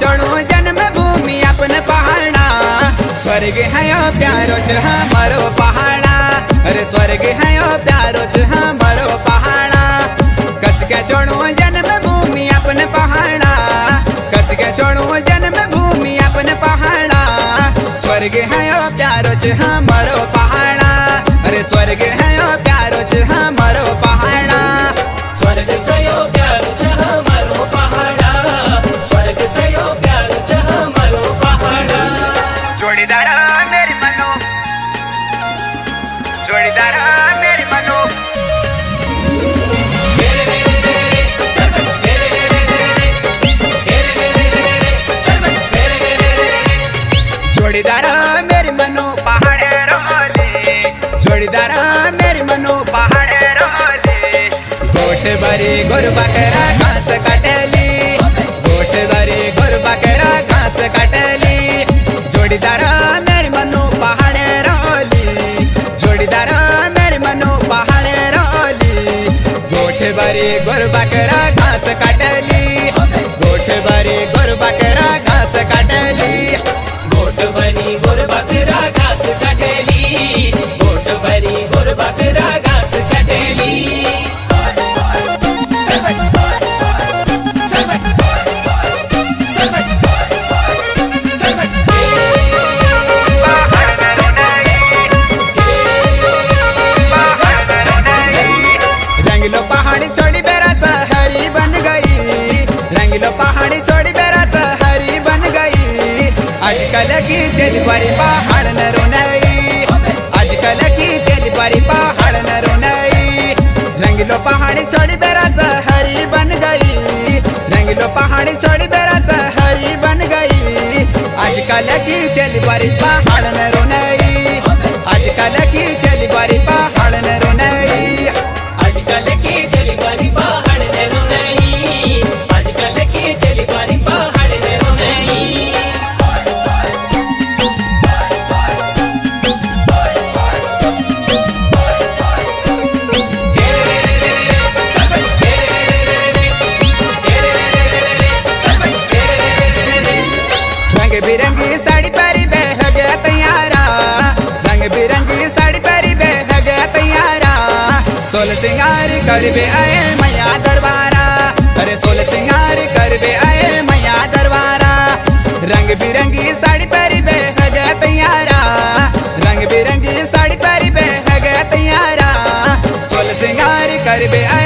चढ़ो जन्म भूमि अपन पहाड़ा। स्वर्ग है ओ प्यारो च हमारो पहाड़ा। अरे स्वर्ग है ओ प्यारो च हमारो पहाड़ा। कस के चढ़ो जन्म भूमि अपन पहाड़ा। कस के चढ़ो जन्म भूमि अपन पहाड़ा। स्वर्ग है ओ प्यारो च हमारो पहाड़ा। अरे स्वर्ग है ओ प्यारो च हमारो मेरे रे रे रे रे जोड़ीदार, मेरी मनो पहाड़े रोली जोड़ीदार, मेरी मनो पहाड़े रोली गोट गोर बकरा गोर पहाड़ी छोड़ी बेरास, हरी बन गई। आजकल की चल परी पहाड़ न रोनई। आजकल की चल परी पहाड़ न रोनई। रंगलो पहाड़ी छोड़ी बेरास, हरी बन गई। रंगलो पहाड़ी छोड़ी बेरास, हरी बन गई। आजकल की चल परी पहाड़ न रोनई। आजकल की चल परी पहाड़ न रोनई। आजकल की चली बारी फरीबे हगे तैयारा। सोल सिंगार करबे आए मैया दरबारा। अरे सोल सिंगार करबे आए मैया दरबारा। रंग बिरंगी साड़ी फरीबे हगे तैयारा। रंग बिरंगी साड़ी फरीबे हगे तैयारा। सोल सिंगार करबे आए